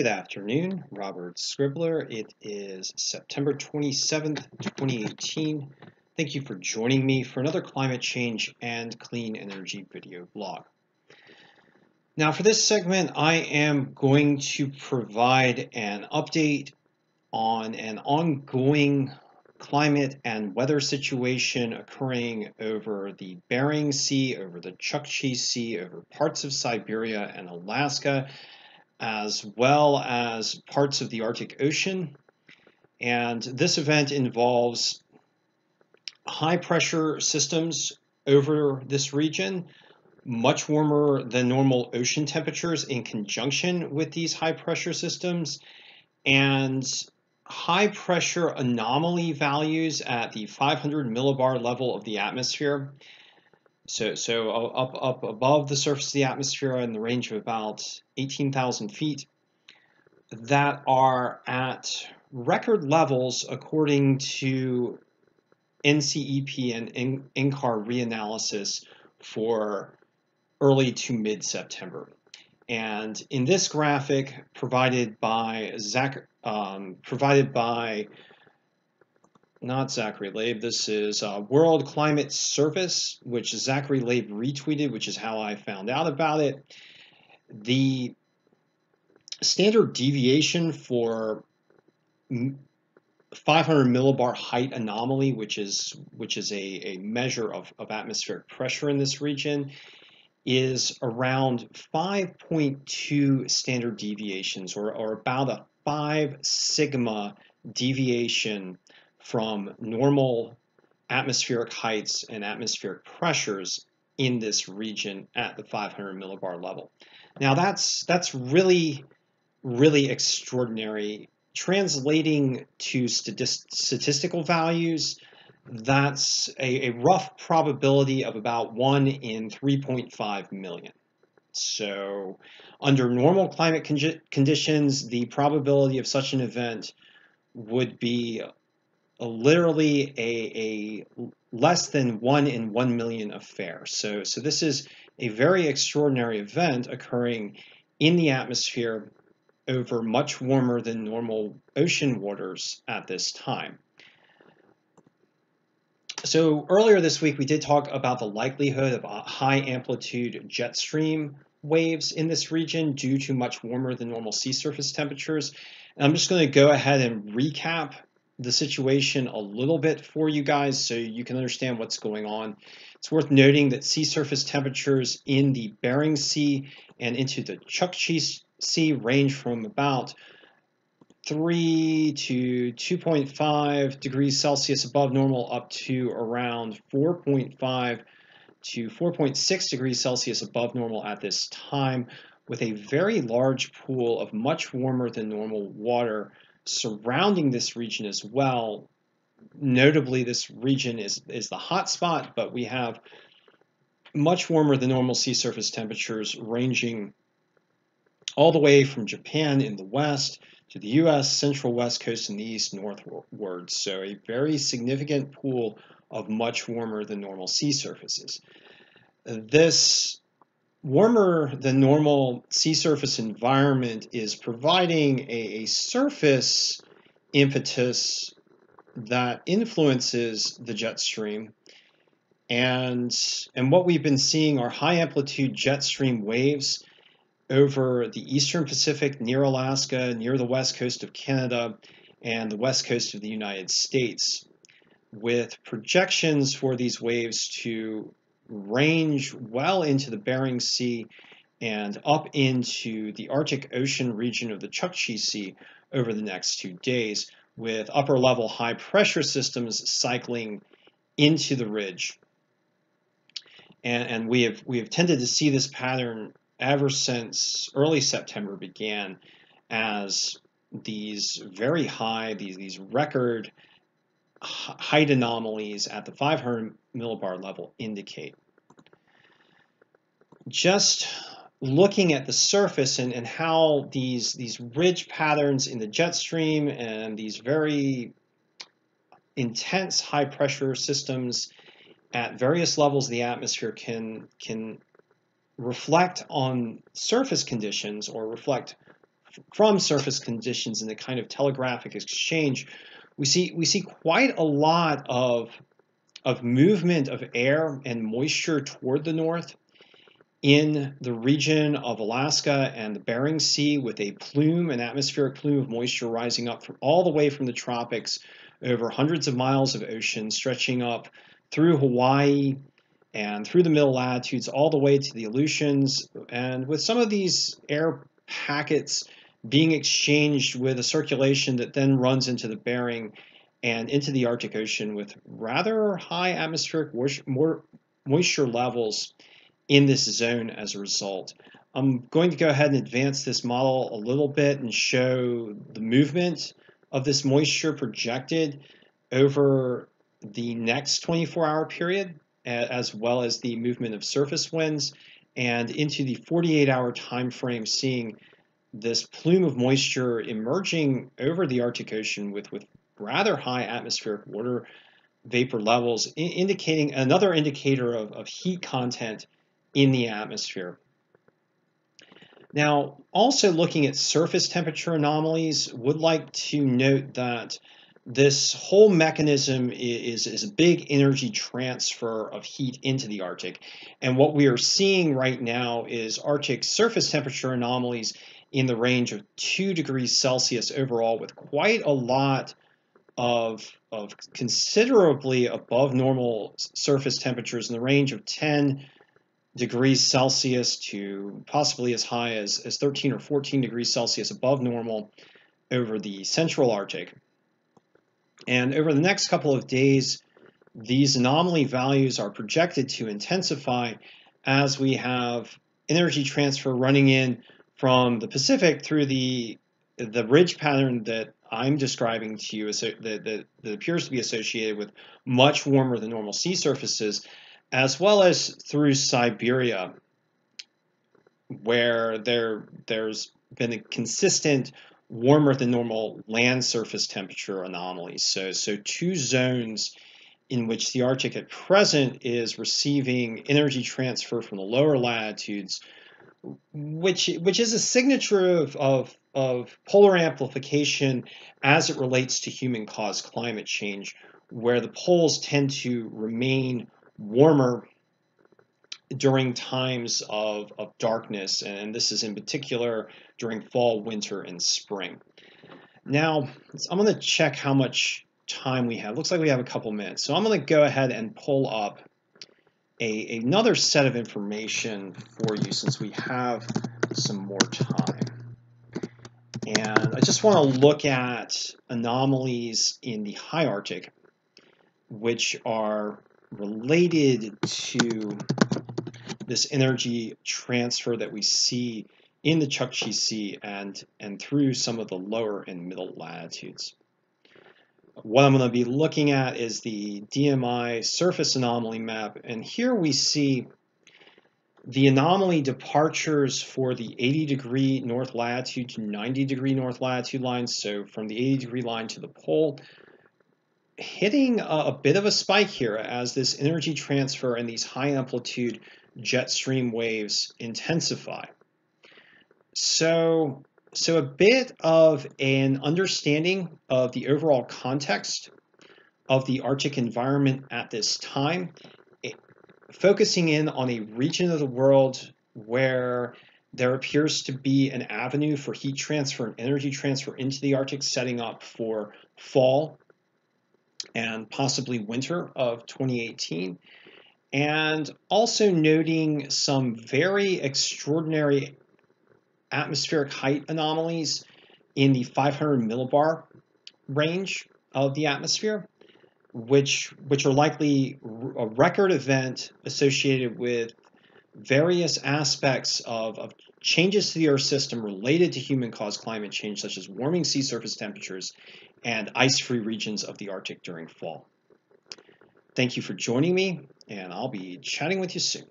Good afternoon, Robert Scribbler. It is September 27th, 2018. Thank you for joining me for another climate change and clean energy video blog. Now for this segment, I am going to provide an update on an ongoing climate and weather situation occurring over the Bering Sea, over the Chukchi Sea, over parts of Siberia and Alaska, as well as parts of the Arctic Ocean. And this event involves high pressure systems over this region, much warmer than normal ocean temperatures in conjunction with these high pressure systems, and high pressure anomaly values at the 500 millibar level of the atmosphere. So, so up, up above the surface of the atmosphere in the range of about 18,000 feet that are at record levels according to NCEP and NCAR reanalysis for early to mid-September. And in this graphic provided by Zach, um, provided by not Zachary Labe. This is uh, World Climate Service, which Zachary Labe retweeted, which is how I found out about it. The standard deviation for 500 millibar height anomaly, which is which is a, a measure of, of atmospheric pressure in this region, is around 5.2 standard deviations, or, or about a 5 sigma deviation from normal atmospheric heights and atmospheric pressures in this region at the 500 millibar level. Now that's that's really really extraordinary. Translating to statistical values, that's a, a rough probability of about 1 in 3.5 million. So under normal climate con conditions, the probability of such an event would be literally a, a less than 1 in 1 million affair. So, so this is a very extraordinary event occurring in the atmosphere over much warmer than normal ocean waters at this time. So earlier this week, we did talk about the likelihood of high amplitude jet stream waves in this region due to much warmer than normal sea surface temperatures. And I'm just going to go ahead and recap the situation a little bit for you guys so you can understand what's going on. It's worth noting that sea surface temperatures in the Bering Sea and into the Chukchi Sea range from about 3 to 2.5 degrees Celsius above normal up to around 4.5 to 4.6 degrees Celsius above normal at this time with a very large pool of much warmer than normal water surrounding this region as well. Notably, this region is, is the hot spot, but we have much warmer than normal sea surface temperatures ranging all the way from Japan in the west to the US central west coast and the east northward. So a very significant pool of much warmer than normal sea surfaces. This warmer than normal sea surface environment is providing a, a surface impetus that influences the jet stream. And and what we've been seeing are high amplitude jet stream waves over the eastern Pacific, near Alaska, near the west coast of Canada, and the west coast of the United States, with projections for these waves to range well into the Bering Sea and up into the Arctic Ocean region of the Chukchi Sea over the next two days, with upper level high pressure systems cycling into the ridge. And, and we have we have tended to see this pattern ever since early September began as these very high, these, these record height anomalies at the 500 millibar level indicate. Just looking at the surface and, and how these, these ridge patterns in the jet stream and these very intense high pressure systems at various levels of the atmosphere can, can reflect on surface conditions or reflect from surface conditions in the kind of telegraphic exchange, we see we see quite a lot of of movement of air and moisture toward the north in the region of Alaska and the Bering Sea with a plume, an atmospheric plume of moisture rising up from all the way from the tropics over hundreds of miles of ocean, stretching up through Hawaii and through the middle latitudes all the way to the Aleutians. And with some of these air packets being exchanged with a circulation that then runs into the Bering and into the Arctic Ocean with rather high atmospheric moisture levels in this zone as a result. I'm going to go ahead and advance this model a little bit and show the movement of this moisture projected over the next 24 hour period, as well as the movement of surface winds, and into the 48 hour time frame, seeing this plume of moisture emerging over the Arctic Ocean with, with rather high atmospheric water vapor levels, indicating another indicator of, of heat content in the atmosphere. Now, also looking at surface temperature anomalies, would like to note that this whole mechanism is, is a big energy transfer of heat into the Arctic. And what we are seeing right now is Arctic surface temperature anomalies in the range of 2 degrees Celsius overall, with quite a lot of, of considerably above normal surface temperatures in the range of 10 degrees Celsius to possibly as high as, as 13 or 14 degrees Celsius above normal over the central Arctic. And over the next couple of days, these anomaly values are projected to intensify as we have energy transfer running in from the Pacific through the the ridge pattern that I'm describing to you that, that, that appears to be associated with much warmer than normal sea surfaces, as well as through Siberia, where there there's been a consistent warmer than normal land surface temperature anomalies. So, so two zones in which the Arctic at present is receiving energy transfer from the lower latitudes, which which is a signature of, of, of polar amplification as it relates to human caused climate change, where the poles tend to remain warmer during times of, of darkness, and this is in particular during fall, winter, and spring. Now, I'm going to check how much time we have. Looks like we have a couple minutes. So I'm going to go ahead and pull up a, another set of information for you since we have some more time. And I just want to look at anomalies in the high Arctic, which are related to this energy transfer that we see in the Chukchi Sea and, and through some of the lower and middle latitudes. What I'm going to be looking at is the DMI surface anomaly map, and here we see the anomaly departures for the 80 degree north latitude to 90 degree north latitude lines, so from the 80 degree line to the pole, hitting a, bit of a spike here as this energy transfer and these high amplitude jet stream waves intensify. So, so a bit of an understanding of the overall context of the Arctic environment at this time, it, focusing in on a region of the world where there appears to be an avenue for heat transfer and energy transfer into the Arctic, setting up for fall and possibly winter of 2018 and also noting some very extraordinary atmospheric height anomalies in the 500 millibar range of the atmosphere, which which are likely a record event associated with various aspects of, of changes to the Earth system related to human-caused climate change, such as warming sea surface temperatures and ice-free regions of the Arctic during fall. Thank you for joining me, and I'll be chatting with you soon.